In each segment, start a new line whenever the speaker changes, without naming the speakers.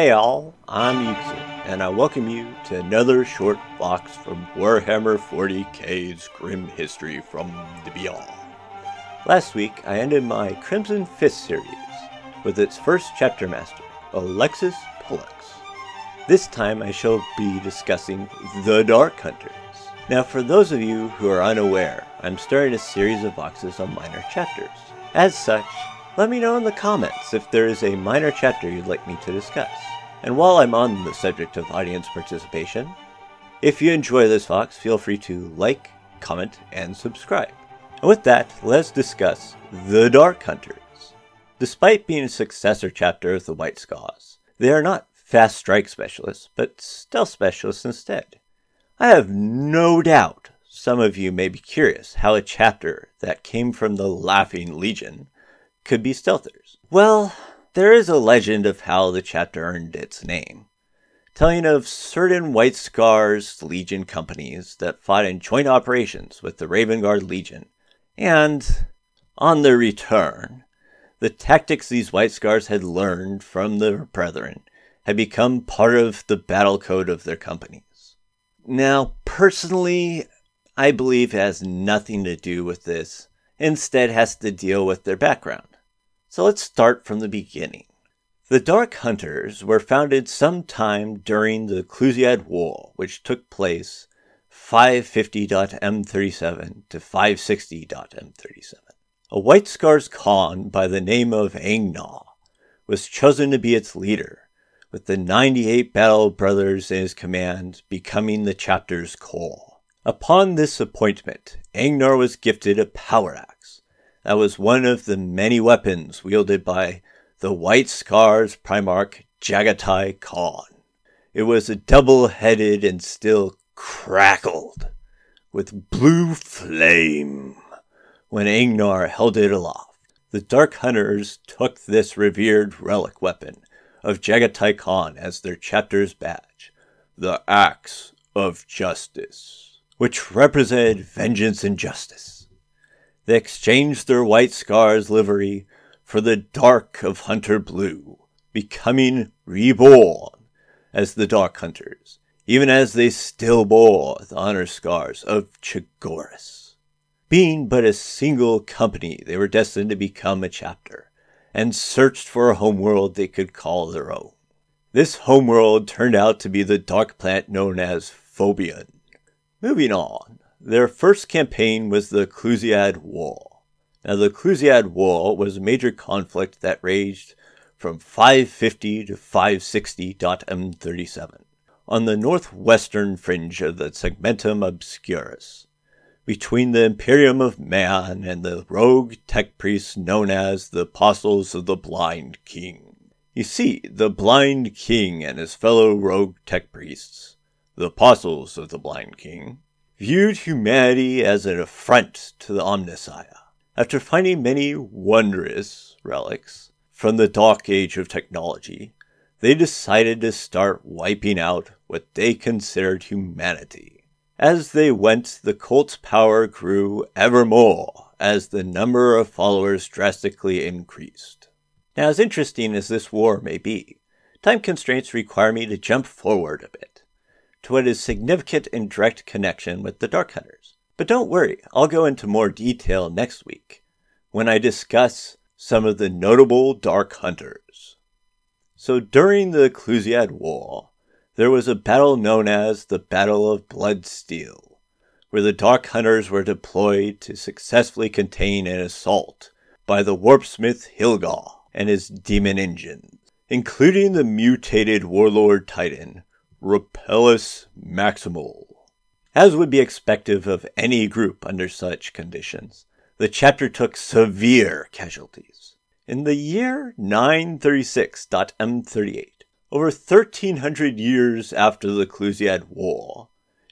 Hey all, I'm Yuksen, and I welcome you to another short vox from Warhammer 40k's Grim History from the Beyond. Last week, I ended my Crimson Fist series with its first chapter master, Alexis Pollux. This time I shall be discussing the Dark Hunters. Now, for those of you who are unaware, I'm starting a series of voxes on minor chapters. As such, let me know in the comments if there is a minor chapter you'd like me to discuss. And while I'm on the subject of audience participation, if you enjoy this Vox, feel free to like, comment, and subscribe. And with that, let's discuss The Dark Hunters. Despite being a successor chapter of the White Scars, they are not fast strike specialists, but stealth specialists instead. I have no doubt some of you may be curious how a chapter that came from the Laughing Legion could be stealthers. Well, there is a legend of how the chapter earned its name, telling of certain White Scars Legion companies that fought in joint operations with the Raven Guard Legion, and on their return, the tactics these White Scars had learned from their brethren had become part of the battle code of their companies. Now, personally, I believe it has nothing to do with this, instead has to deal with their background. So let's start from the beginning. The Dark Hunters were founded sometime during the Clusiad War, which took place 550.m37 to 560.m37. A White Scars Khan by the name of Angnar was chosen to be its leader, with the 98 battle brothers in his command becoming the chapter's core. Upon this appointment, Angnar was gifted a power axe that was one of the many weapons wielded by the White Scars Primarch Jaghatai Khan. It was a double headed and still crackled with blue flame when Angnar held it aloft. The Dark Hunters took this revered relic weapon of Jaghatai Khan as their chapter's badge, the Axe of Justice, which represented vengeance and justice. They exchanged their white scars livery for the dark of hunter blue, becoming reborn as the Dark Hunters, even as they still bore the honor scars of Chogoris. Being but a single company, they were destined to become a chapter, and searched for a homeworld they could call their own. This homeworld turned out to be the dark planet known as Phobian. Moving on, their first campaign was the Clusiad War. Now, the Clusiad War was a major conflict that raged from 550 to 560.m37 on the northwestern fringe of the Segmentum Obscurus, between the Imperium of Man and the rogue tech priests known as the Apostles of the Blind King. You see, the Blind King and his fellow rogue tech priests, the Apostles of the Blind King, viewed humanity as an affront to the Omnissiah. After finding many wondrous relics from the dark age of technology, they decided to start wiping out what they considered humanity. As they went, the cult's power grew ever more as the number of followers drastically increased. Now, as interesting as this war may be, time constraints require me to jump forward a bit to what is significant in direct connection with the Dark Hunters. But don't worry, I'll go into more detail next week when I discuss some of the notable Dark Hunters. So during the Clusiad War, there was a battle known as the Battle of Bloodsteel, where the Dark Hunters were deployed to successfully contain an assault by the warpsmith Hilgar and his demon engines, including the mutated warlord Titan Repellus Maximal. As would be expected of any group under such conditions, the chapter took severe casualties. In the year 936.m38, over 1300 years after the Clusiad War,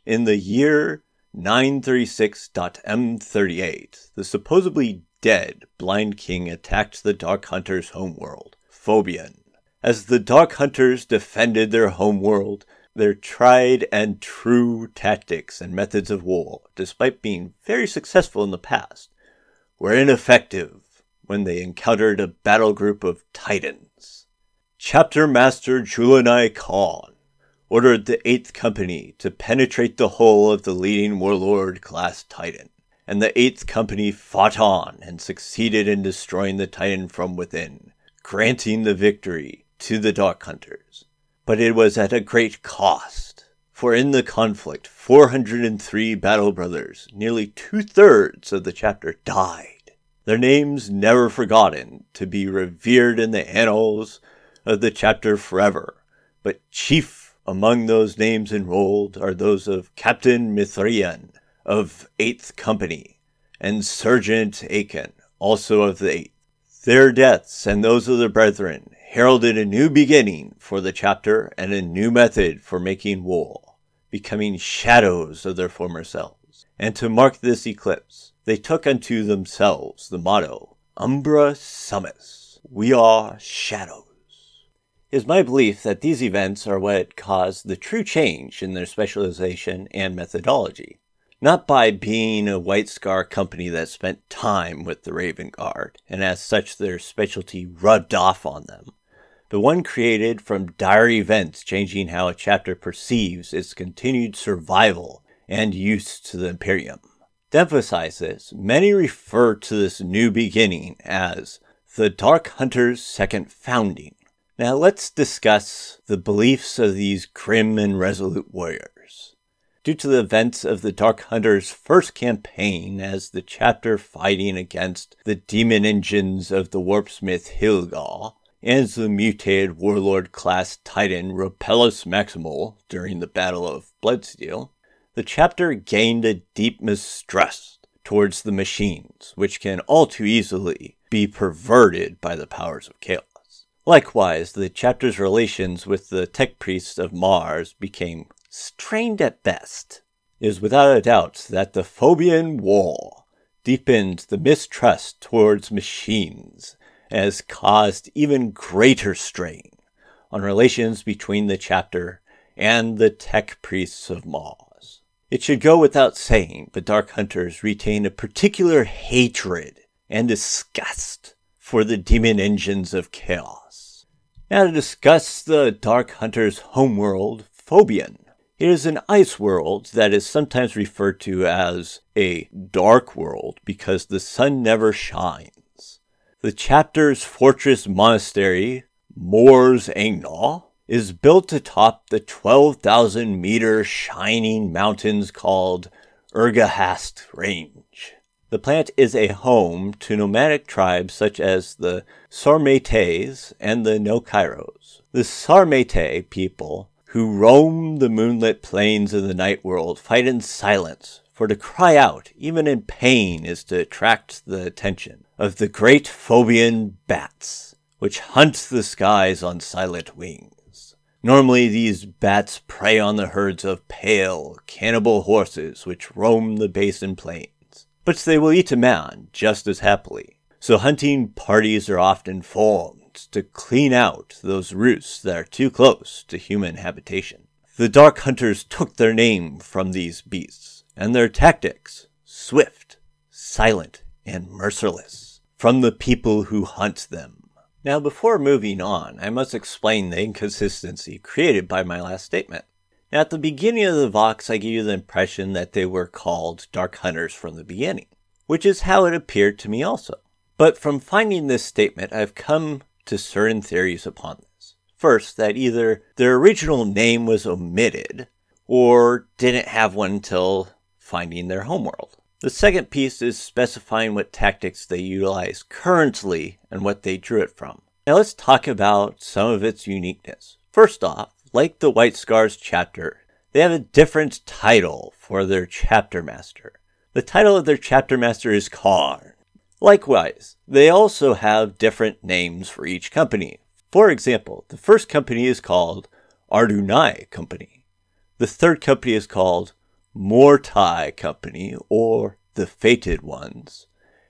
in the year 936.m38, the supposedly dead Blind King attacked the Dark Hunter's homeworld, Phobian. As the Dark Hunters defended their homeworld, their tried and true tactics and methods of war, despite being very successful in the past, were ineffective when they encountered a battle group of titans. Chapter Master Julanai Khan ordered the 8th Company to penetrate the hull of the leading warlord class Titan, and the 8th Company fought on and succeeded in destroying the Titan from within, granting the victory to the Dark Hunters. But it was at a great cost, for in the conflict, 403 battle brothers, nearly two thirds of the chapter, died. Their names never forgotten, to be revered in the annals of the chapter forever. But chief among those names enrolled are those of Captain Mithrian of 8th Company and Sergeant Aiken, also of the 8th. Their deaths and those of their brethren heralded a new beginning for the chapter and a new method for making wool, becoming shadows of their former selves. And to mark this eclipse, they took unto themselves the motto, Umbra Sumus, we are shadows. It is my belief that these events are what caused the true change in their specialization and methodology not by being a White Scar company that spent time with the Raven Guard, and as such their specialty rubbed off on them, but one created from dire events changing how a chapter perceives its continued survival and use to the Imperium. To emphasize this, many refer to this new beginning as the Dark Hunter's second founding. Now let's discuss the beliefs of these grim and resolute warriors due to the events of the Dark Hunter's first campaign as the chapter fighting against the demon engines of the warpsmith Hilgal and the mutated warlord class titan Ropellus Maximal during the Battle of Bloodsteel, the chapter gained a deep mistrust towards the machines, which can all too easily be perverted by the powers of chaos. Likewise, the chapter's relations with the tech priests of Mars became strained at best, is without a doubt that the Phobian War deepened the mistrust towards machines has caused even greater strain on relations between the chapter and the tech priests of Mars. It should go without saying, but Dark Hunters retain a particular hatred and disgust for the demon engines of chaos. Now to discuss the Dark Hunter's homeworld, Phobian. It is an ice world that is sometimes referred to as a dark world because the sun never shines. The chapter's fortress monastery, Moors Engnaw, is built atop the 12,000 meter shining mountains called Urgahast Range. The plant is a home to nomadic tribes such as the Sarmates and the Nokairos. The Sarmate people who roam the moonlit plains of the night world fight in silence, for to cry out, even in pain, is to attract the attention of the great Phobian bats, which hunt the skies on silent wings. Normally, these bats prey on the herds of pale, cannibal horses which roam the basin plains, but they will eat a man just as happily. So hunting parties are often formed to clean out those roosts that are too close to human habitation. The Dark Hunters took their name from these beasts, and their tactics swift, silent, and merciless from the people who hunt them. Now, before moving on, I must explain the inconsistency created by my last statement. Now, at the beginning of the Vox, I gave you the impression that they were called Dark Hunters from the beginning, which is how it appeared to me also. But from finding this statement, I've come to certain theories upon this. First, that either their original name was omitted or didn't have one until finding their homeworld. The second piece is specifying what tactics they utilize currently and what they drew it from. Now let's talk about some of its uniqueness. First off, like the White Scars chapter, they have a different title for their chapter master. The title of their chapter master is Karn, Likewise, they also have different names for each company. For example, the first company is called Ardunai Company. The third company is called Mortai Company, or the Fated Ones.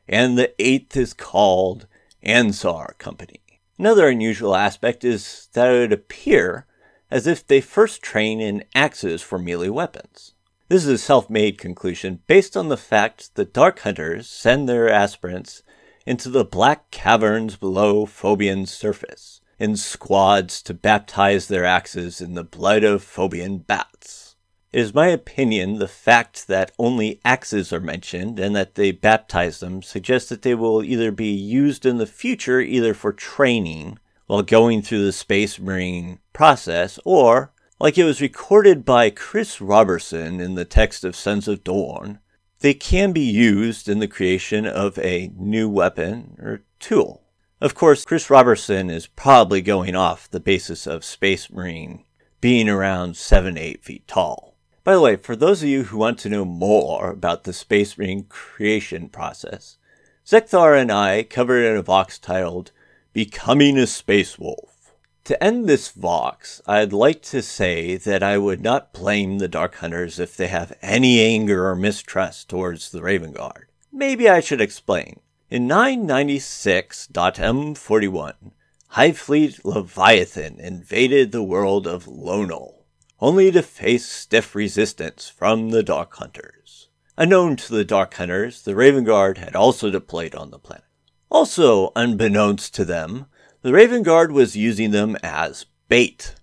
And the eighth is called Ansar Company. Another unusual aspect is that it would appear as if they first train in axes for melee weapons. This is a self-made conclusion based on the fact that Dark Hunters send their aspirants into the black caverns below Phobian's surface, in squads to baptize their axes in the blood of Phobian bats. It is my opinion the fact that only axes are mentioned and that they baptize them suggests that they will either be used in the future either for training while going through the space marine process or like it was recorded by Chris Roberson in the text of Sons of Dorn, they can be used in the creation of a new weapon or tool. Of course, Chris Roberson is probably going off the basis of Space Marine being around 7 8 feet tall. By the way, for those of you who want to know more about the Space Marine creation process, Zekthar and I covered it in a Vox titled Becoming a Space Wolf. To end this Vox, I'd like to say that I would not blame the Dark Hunters if they have any anger or mistrust towards the Raven Guard. Maybe I should explain. In 996.m41, Hive Fleet Leviathan invaded the world of Lonohl, only to face stiff resistance from the Dark Hunters. Unknown to the Dark Hunters, the Raven Guard had also deployed on the planet. Also, unbeknownst to them, the Raven Guard was using them as bait.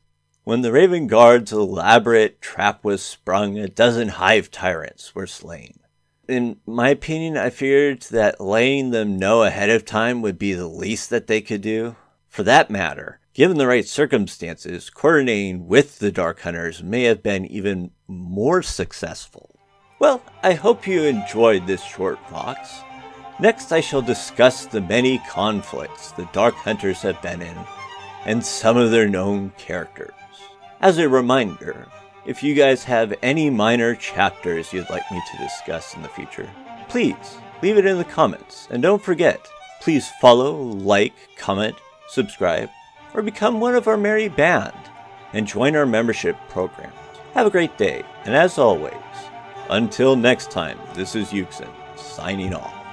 When the Raven Guard's elaborate trap was sprung, a dozen hive tyrants were slain. In my opinion, I figured that letting them know ahead of time would be the least that they could do. For that matter, given the right circumstances, coordinating with the Dark Hunters may have been even more successful. Well, I hope you enjoyed this short Vox. Next, I shall discuss the many conflicts the Dark Hunters have been in, and some of their known characters. As a reminder, if you guys have any minor chapters you'd like me to discuss in the future, please leave it in the comments. And don't forget, please follow, like, comment, subscribe, or become one of our merry band and join our membership programs. Have a great day, and as always, until next time, this is Yuksen, signing off.